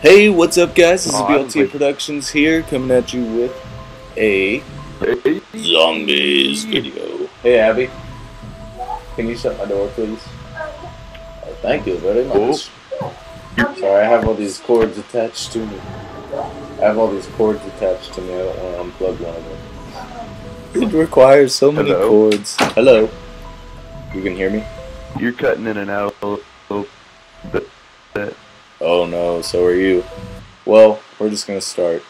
Hey, what's up, guys? This is Oh, BLT Productions here, coming at you with a zombies video. Hey, Abby, can you shut my door, please? Oh, thank you very much. Sorry, I have all these cords attached to me. I have all these cords attached to me. I don't want to unplug one of them. It requires so many Hello? cords. Hello. You can hear me? You're cutting in and out oh, a little bit. bit. Oh no, so are you. Well, we're just gonna start.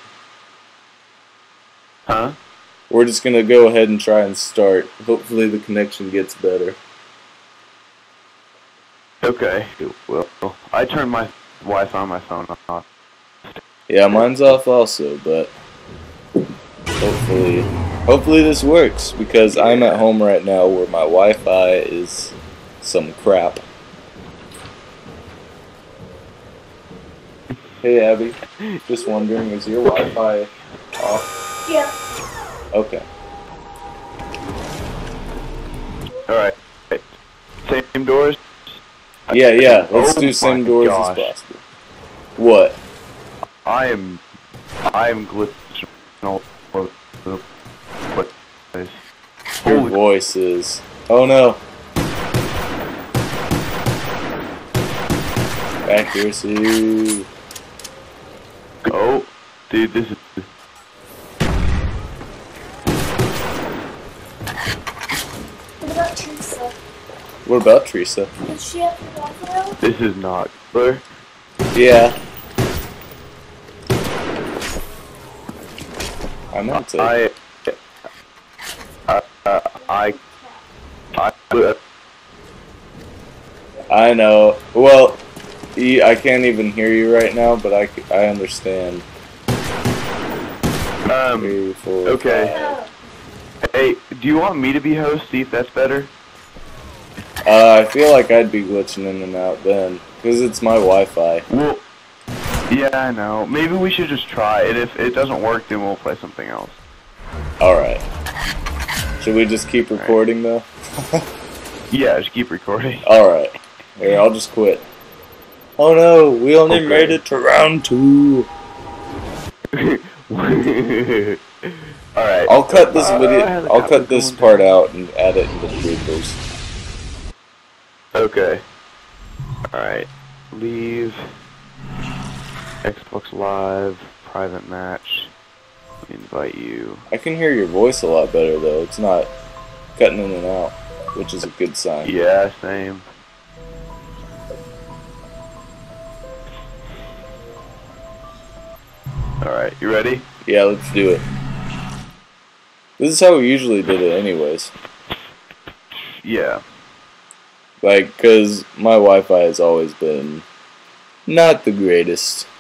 Huh? We're just gonna go ahead and try and start. Hopefully the connection gets better. Okay. Well, I turned my Wi-Fi on my phone off. Yeah, mine's off also, but hopefully hopefully this works because I'm at home right now where my Wi-Fi is some crap. Hey Abby, just wondering, is your Wi-Fi off? Yeah. Okay. All right. Same doors. Yeah, yeah. Let's Oh do same doors gosh. as possible. What? I am. I am glitching all over the place. Your Holy voice is. Oh no. Accuracy. Dude, this is. What about Teresa? What about Teresa? Does she have a Wi-Fi? This is not clear. Yeah. I meant to. I. I. I. I. I I know. Well, I can't even hear you right now, but I, I understand. Um. Three, four, Okay. No. Hey, do you want me to be host? See if that's better. Uh, I feel like I'd be glitching in and out then, because it's my Wi-Fi. Well, yeah, I know. Maybe we should just try it. If it doesn't work, then we'll play something else. All right. Should we just keep recording though? Yeah, just keep recording. All right. Here, I'll just quit. Oh no, we only Okay. made it to round two. All right. I'll cut this Uh, video. I'll cut this going part out and add it into the bloopers. Okay. All right. Leave. Xbox Live private match. Invite you. I can hear your voice a lot better though. It's not cutting in and out, which is a good sign. Yeah, same. All right, you ready? Yeah, let's do it. This is how we usually did it, anyways. Yeah. Like, cause my Wi-Fi has always been not the greatest.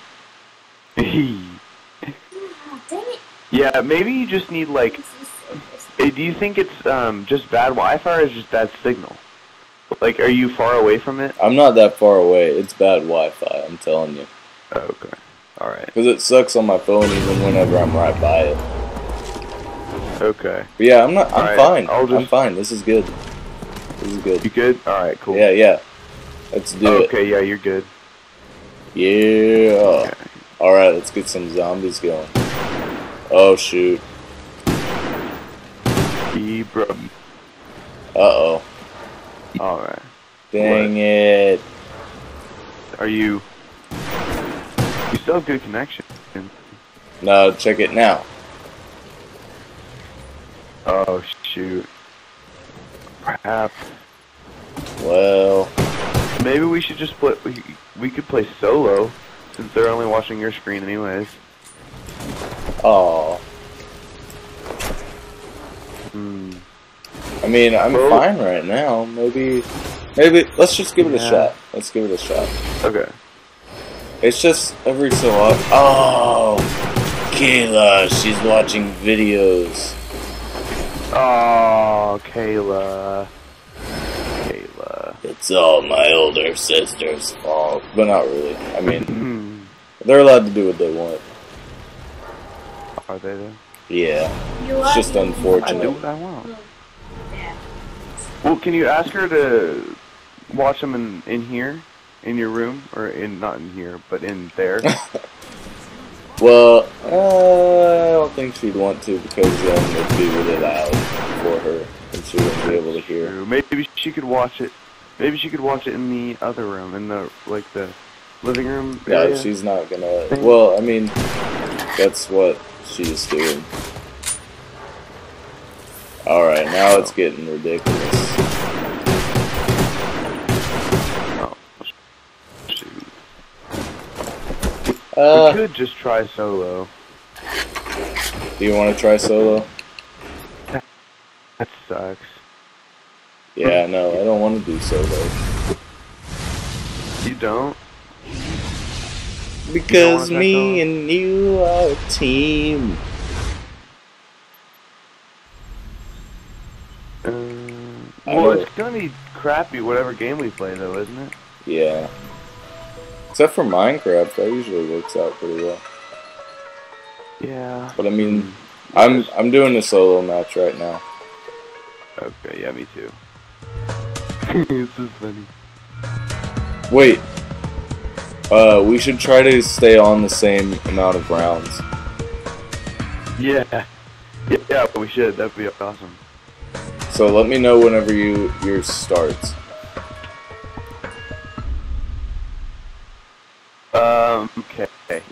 Yeah, maybe you just need like. This is so disappointing. Hey, do you think it's um just bad Wi-Fi or is it just bad signal? Like, are you far away from it? I'm not that far away. It's bad Wi-Fi. I'm telling you. Okay. All right. Cause it sucks on my phone even whenever I'm right by it. Okay. But yeah, I'm not. I'm Alright, fine. I'll I'm fine. This is good. This is good. You good? All right. Cool. Yeah, yeah. Let's do it. okay. Yeah, you're good. Yeah. Okay. All right, let's get some zombies going. Oh shoot. E bro. Uh oh. All right. Dang it. Are you? You still have good connection. No, check it now. Oh shoot. Crap. Well, Maybe we should just play. We, we could play solo, since they're only watching your screen anyways. oh. Hmm. I mean, I'm Well- fine right now. Maybe, maybe let's just give it a shot. Let's give it a shot. Okay. It's just every so often. Oh, Kayla, she's watching videos. Oh, Kayla. Kayla. It's all my older sister's fault, but not really. I mean, Hmm. they're allowed to do what they want. Are they though? Yeah, it's just the- I do unfortunate. what I want. Well, can you ask her to watch them in, in here? In your room or in not in here, but in there? Well, uh, I don't think she'd want to because then it'd be really loud for her, and she wouldn't be able to hear. Maybe she could watch it. Maybe she could watch it in the other room, in the like the living room. Yeah, area. she's not gonna. Well, I mean, that's what she's doing. All right, now it's getting ridiculous. Oh, shoot. Uh, we could just try solo. do you want to try solo? That sucks. Yeah, no, I don't want to do solo You don't? because try me and you are a team. Uh, well, it's gonna be crappy whatever game we play, though, isn't it? Yeah. Except for Minecraft, that usually works out pretty well. Yeah. But I mean, I'm I'm doing a solo match right now. Okay, yeah, me too. this is funny. Wait. Uh, we should try to stay on the same amount of rounds. Yeah. Yeah, yeah, we should. That'd be awesome. So let me know whenever you yours starts.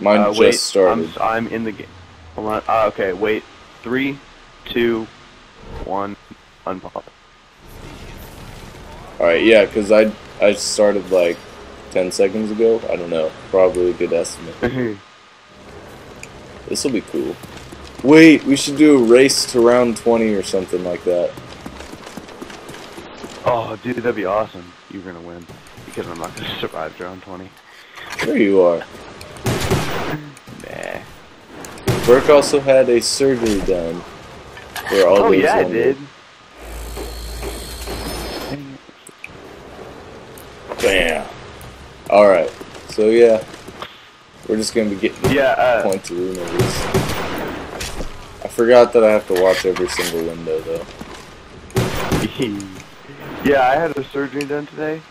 Mine uh, just wait, started. I'm, I'm in the game. Hold on. Uh, okay, wait. Three, two, one, unpause. All right, yeah, cause I I started like ten seconds ago. I don't know, probably a good estimate. This will be cool. Wait, we should do a race to round twenty or something like that. oh, dude, that'd be awesome. You're gonna win. Because I'm not gonna survive round 20. There you are. Burke also had a surgery done. For all Oh, those yeah, I did. Bam. All right. So yeah, we're just gonna be getting Yeah, uh, point to rumors. I forgot that I have to watch every single window though. yeah, I had a surgery done today,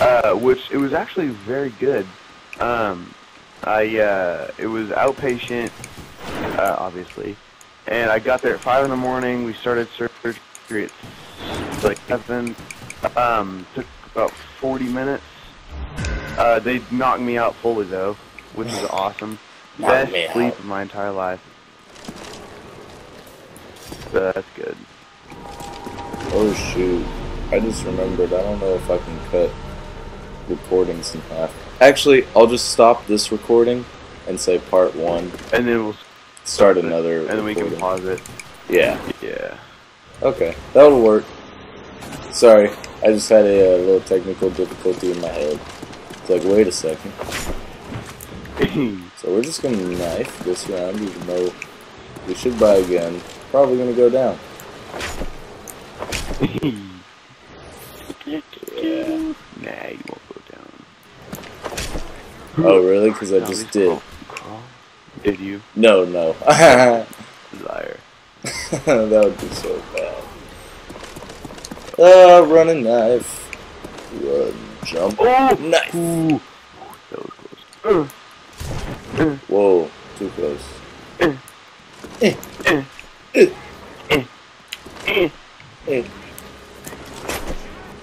uh, which it was actually very good. Um, I uh, it was outpatient, uh, obviously, and I got there at five in the morning. We started surgery at like seven. Um, took about forty minutes. Uh, they knocked me out fully though, which is awesome. Knocked Best sleep out. of my entire life. So that's good. Oh shoot! I just remembered. I don't know if I can cut recordings in half. Actually, I'll just stop this recording and say part one. And then we'll Start another. and then we can pause it. Yeah. Yeah. Okay, that'll work. Sorry, I just had a, uh little technical difficulty in my head. It's like, wait a second. So we're just gonna knife this round, even though we should buy again. Probably gonna go down. Yeah. Nah, you won't go down. Oh, really? Because I just did. Crawl. Did you? No, no. Liar. that would be so bad. Uh, run a knife. Run, jump, Oh! knife. Ooh. That was close. Whoa, too close. Eh, eh, eh, eh, eh. eh.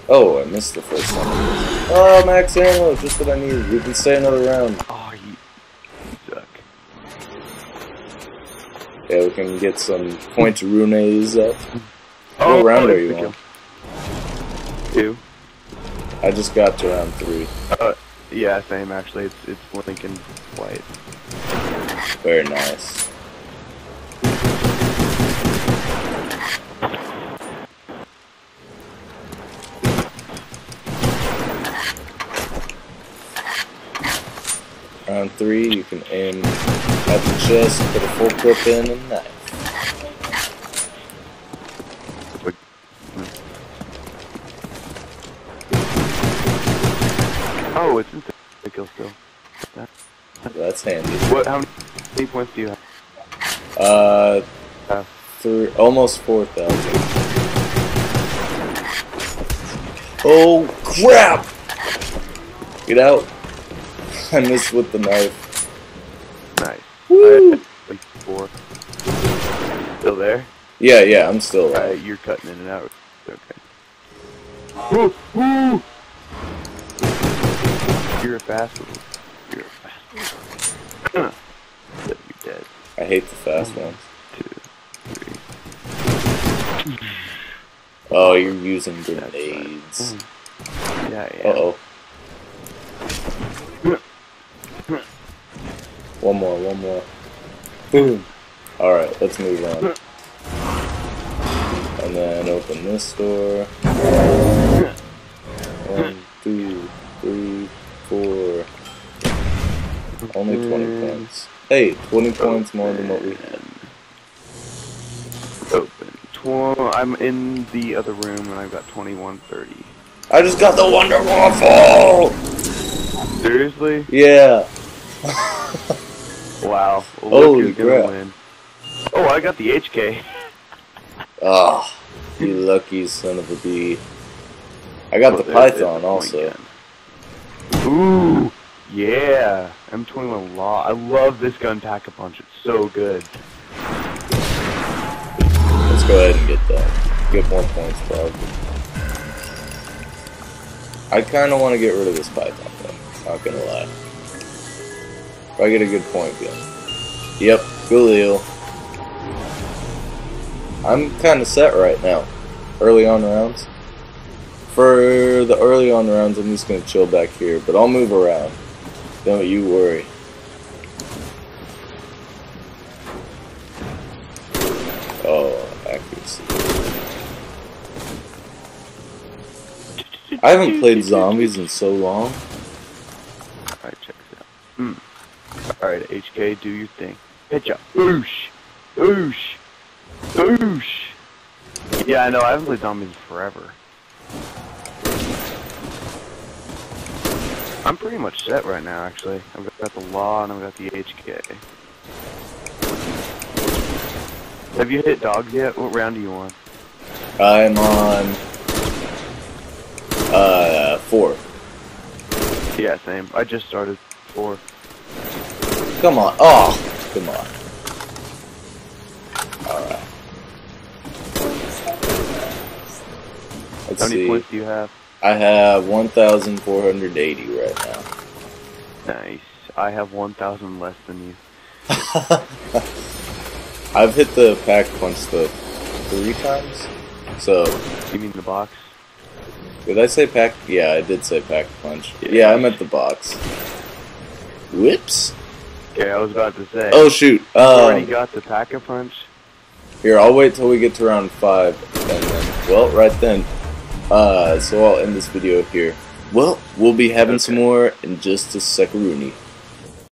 Oh, I missed the first one. Oh, max ammo, just what I needed. We can stay another round. Oh, you, suck. Yeah, we can get some point runes up. Oh, What round are you on? Two. I just got to round three. Uh, yeah, same actually. It's it's blinking white. Very nice. Round three, you can aim at the chest, put a full clip in, and knife. Oh, it's in the kill still. That's handy. What? How many points do you have? Uh, Uh, three, almost 4,000. Oh, crap! Get out. I missed with the knife. Nice. Woo! Four. Still there? Yeah, yeah, I'm still. Alright, you're cutting in and out. Okay. Woo! Woo! You're a fast one. You're a fast one. You're dead. I hate the fast ones. Two, three. Oh, you're using grenades. Mm. Yeah, yeah. Uh oh. One more, one more. Boom. Alright, let's move on. And then open this door. One, two, three, four. Only 20 mm. points. Hey, 20 points more than what we had. Open. Tw- I'm in the other room and I've got 2130. I just got the Wonder Waffle! Seriously? Yeah. Wow. Holy Look who's gonna crap. win. Oh, I got the HK. Ah, you lucky son of a bee. I got Oh, the Python also. Ooh, yeah. M21 Law. I love this gun pack a punch. It's so good. Let's go ahead and get that. Get more points, probably. I kind of want to get rid of this Python, though. Not gonna lie. I get a good point gun. Yep, Coolio. I'm kind of set right now. Early on rounds. For the early on rounds, I'm just gonna chill back here, but I'll move around. Don't you worry. Oh, accuracy. I haven't played zombies in so long. Alright, check out. Hmm. Alright, HK, do your thing. Pitch up. Oosh! Oosh! Oosh! Yeah, I know, I haven't played zombies in forever. I'm pretty much set right now, actually. I've got the law and I've got the HK. Have you hit dogs yet? What round do you want? I'm on uh four. Yeah, same. I just started four. Come on. Oh, come on. Alright. Let's How many see. points do you have? I have 1,480 right now. Nice. I have 1,000 less than you. I've hit the pack punch the three times. So, You mean the box? did I say pack? Yeah, I did say pack punch. Yeah. Yeah, I'm at the box. Whoops. Okay, I was about to say. Oh shoot. you already Um, got the pack-a-punch? here, I'll wait till we get to round five, and then, well, right then. Uh, so I'll end this video here. Well, we'll be having some more in just a second.